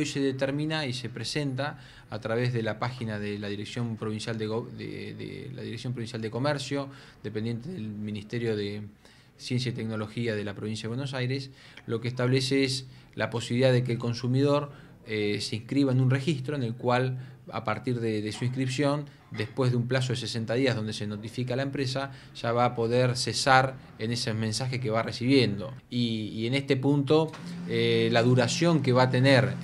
Hoy se determina y se presenta a través de la página de la Dirección Provincial de, de, la Dirección Provincial de Comercio, dependiente del Ministerio de Ciencia y Tecnología de la Provincia de Buenos Aires, lo que establece es la posibilidad de que el consumidor eh, se inscriba en un registro en el cual a partir de, su inscripción, después de un plazo de 60 días donde se notifica a la empresa, ya va a poder cesar en ese mensaje que va recibiendo. Y, en este punto, eh, la duración que va a tener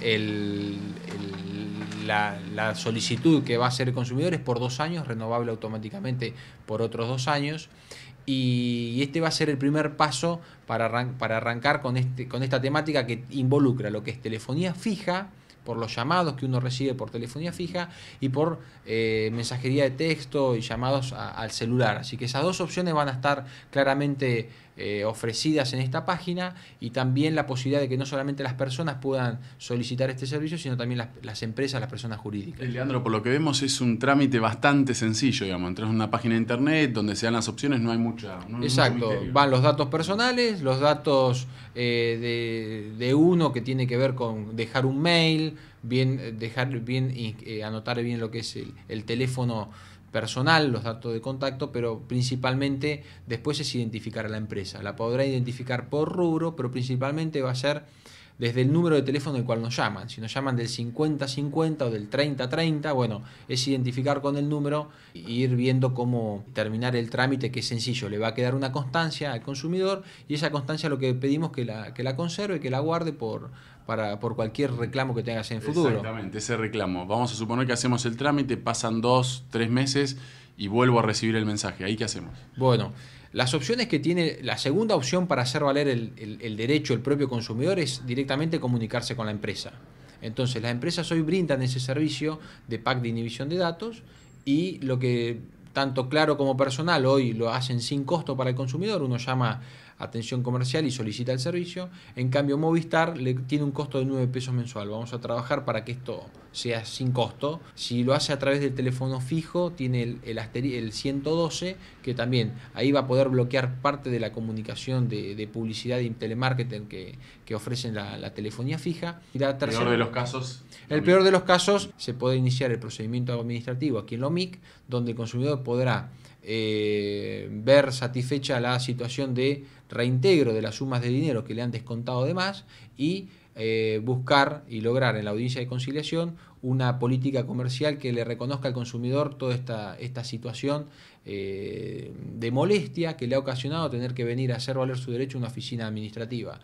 la, solicitud que va a hacer el consumidor es por dos años, renovable automáticamente por otros dos años. Y, este va a ser el primer paso para, para arrancar con, este, con esta temática que involucra lo que es telefonía fija, por los llamados que uno recibe por telefonía fija y por eh, mensajería de texto y llamados al celular. Así que esas dos opciones van a estar claramente eh, ofrecidas en esta página y también la posibilidad de que no solamente las personas puedan solicitar este servicio, sino también las, empresas, las personas jurídicas. Eh, Leandro, por lo que vemos es un trámite bastante sencillo, digamos, entras en una página de internet donde se dan las opciones, no hay mucha... Exacto, van los datos personales, los datos de, uno que tiene que ver con dejar un mail, bien dejar bien anotar bien lo que es el, el teléfono personal, los datos de contacto, pero principalmente después es identificar a la empresa. La podrá identificar por rubro, pero principalmente va a ser desde el número de teléfono del cual nos llaman. Si nos llaman del 50-50 o del 30-30, bueno, es identificar con el número e ir viendo cómo terminar el trámite, que es sencillo. Le va a quedar una constancia al consumidor y esa constancia lo que pedimos que la, que la conserve, que la guarde por, para, por cualquier reclamo que tengas en el futuro. Exactamente, ese reclamo. Vamos a suponer que hacemos el trámite, pasan dos, tres meses y vuelvo a recibir el mensaje. ¿Ahí qué hacemos? Bueno, las opciones que tiene, la segunda opción para hacer valer el, derecho el propio consumidor es directamente comunicarse con la empresa. Entonces, las empresas hoy brindan ese servicio de pack de inhibición de datos y lo que tanto claro como personal hoy lo hacen sin costo para el consumidor. Uno llama atención comercial y solicita el servicio. En cambio, Movistar le, tiene un costo de 9 pesos mensual. Vamos a trabajar para que esto sea sin costo. Si lo hace a través del teléfono fijo, tiene el, el, 112, que también ahí va a poder bloquear parte de la comunicación de, publicidad y telemarketing que, que ofrecen la, telefonía fija. Y la tercera, peor de los casos. El peor de los casos, se puede iniciar el procedimiento administrativo aquí en LOMIC, donde el consumidor podrá eh, ver satisfecha la situación de reintegro de las sumas de dinero que le han descontado de más y eh, buscar y lograr en la audiencia de conciliación una política comercial que le reconozca al consumidor toda esta, esta situación eh, de molestia que le ha ocasionado tener que venir a hacer valer su derecho a una oficina administrativa.